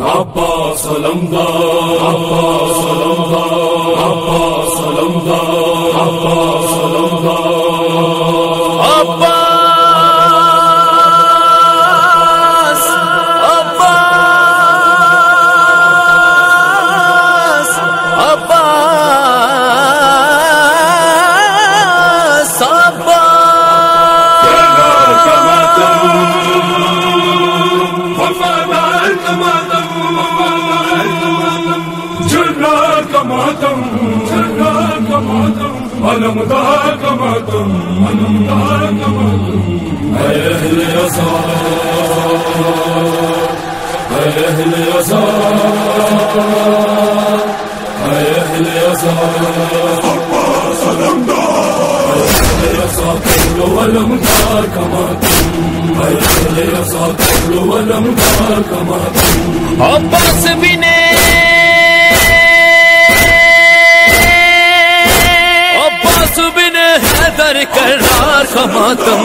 عباس علمدار عباس علمدار عباس علمدار عباس علمدار عباس علمدار كما تم علمدار يسار يسار ولم كما تم يسار ولم كما تم عباس دار كما تم۔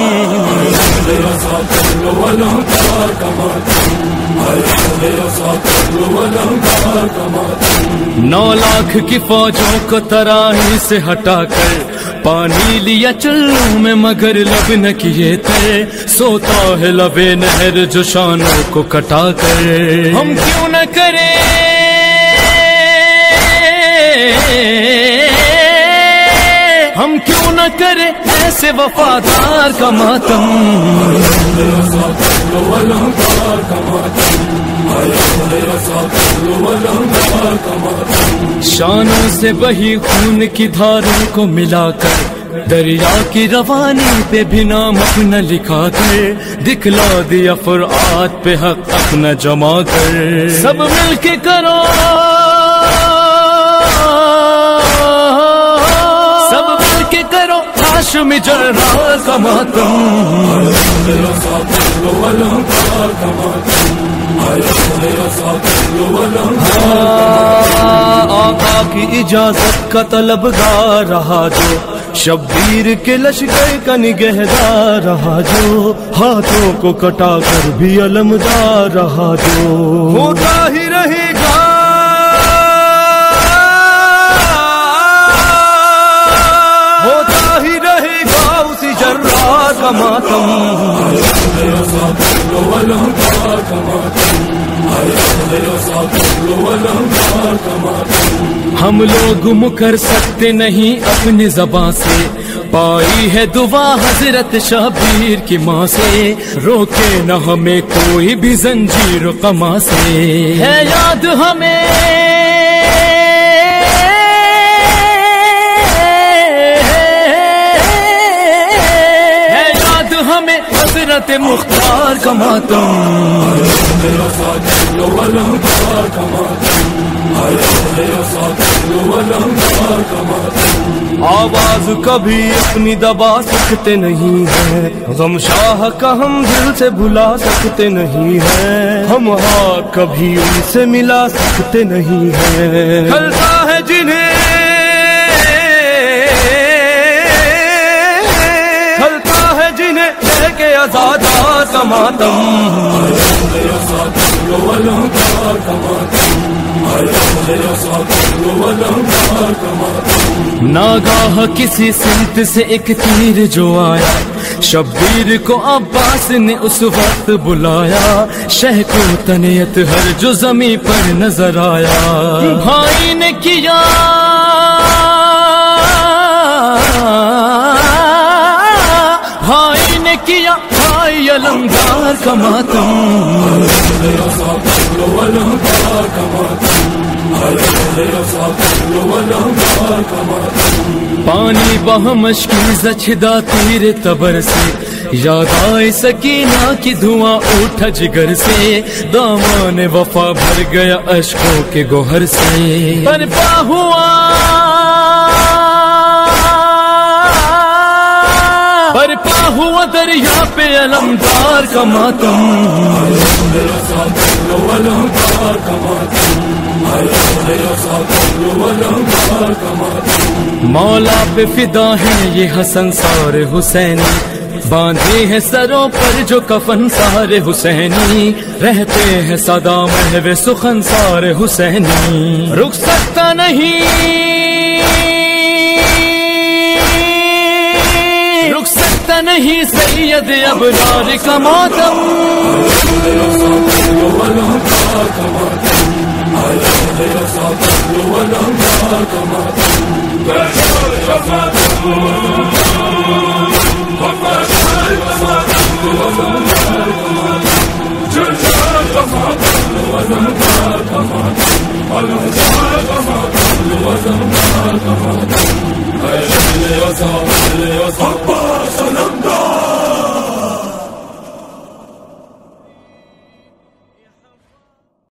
نو لاکھ کی فوجوں کو تراہی سے ہٹا کر پانی لیا چلوں میں، مگر لب نہ کیے تھے۔ سوتا ہے لبے نہر جو شانوں کو کٹا کر۔ ہم کیوں نہ کریں؟ ہم کیوں نہ کریں ایسے وفادار کا ماتم۔ شانوں سے بہی خون کی دھاروں کو ملا کر دریا کی روانی پہ بھی نام اپنا لکھا کر دکھلا دیا فرعات پہ حق اپنا جما کر۔ سب مل کے کرو۔ ہاشمی جرار کا آقا کی اجازت کا طلبگار رہا جو، شبیر کے لشکر کا نگہدار رہا جو، ہاتھوں کو کٹا کر بھی علمدار رہا جو۔ ہوتا ہی كما تم ہم لوگ مکر سکتے نہیں اپنی زباں سے. پائی ہے دعا حضرت شبیر کی ماں سے. روکے نہ ہمیں کوئی بھی زنجیر و قما سے. ہے یاد ہمیں دار كما تم آواز کبھی اپنی دبا سکتے نہیں ہیں غم شاہ کا ہم دل سے بھلا سکتے نہیں ہیں ہم ہاتھ کبھی ان سے ملا سکتے نہیں ہے۔ ماتم ناگاہ کسی سمت سے ایک تیر جو آیا شبیر کو عباس نے اس وقت بلایا شہ کو تنیت ہر جو زمین پر نظر آیا بھائی نے کیا بھائی نے کیا علمدار کا ماتم پانی بہ مشکل زچدا تیر تبر سے۔ یاد آئے سکینہ کی دھواں اٹھا جگر سے۔ دامان وفا بھر گیا اشکوں کے گوہر سے۔ برپا ہوا۔ برپا ہوا دریا پہ علمدار کا ماتم۔ مولا پہ فدا ہے یہ حسن سور حسین باندھے ہیں سروں پر جو کفن سارے حسینی۔ رہتے ہیں سدا محو سخن سارے حسینی۔ رک سکتا نہیں۔ نہیں سید ابرار کا ماتم صنم